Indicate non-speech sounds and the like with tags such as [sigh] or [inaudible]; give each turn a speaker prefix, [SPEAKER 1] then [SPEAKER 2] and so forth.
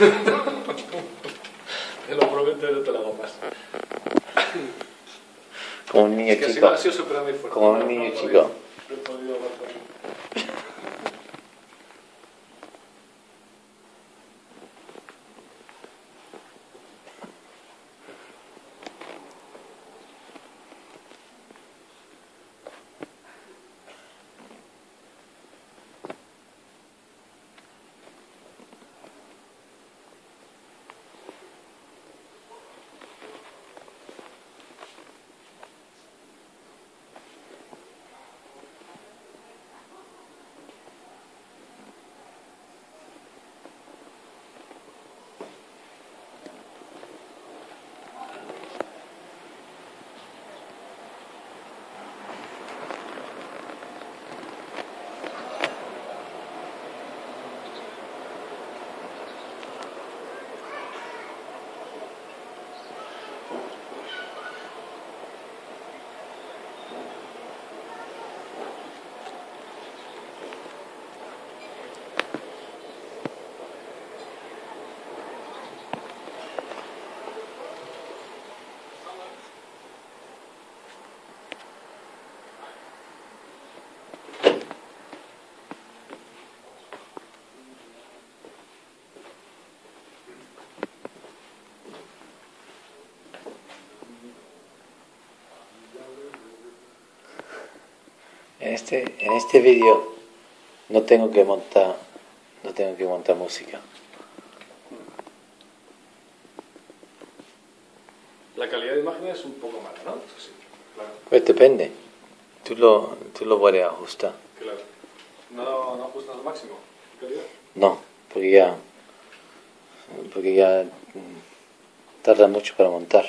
[SPEAKER 1] [laughs] te lo prometo, no te lo hago más.
[SPEAKER 2] Como un niño
[SPEAKER 1] Es que
[SPEAKER 2] chico. Como un niño
[SPEAKER 1] no
[SPEAKER 2] chico.
[SPEAKER 1] podido- No he podido
[SPEAKER 2] En este, en este vídeo no tengo que montar, no tengo que montar música.
[SPEAKER 1] La calidad de imagen es un poco mala, ¿no? Sí, claro.
[SPEAKER 2] Pues depende. Tú lo, tú lo puedes ajustar.
[SPEAKER 1] claro. No, no ajustas al máximo. calidad.
[SPEAKER 2] No, porque ya, porque ya mm, tarda mucho para montar.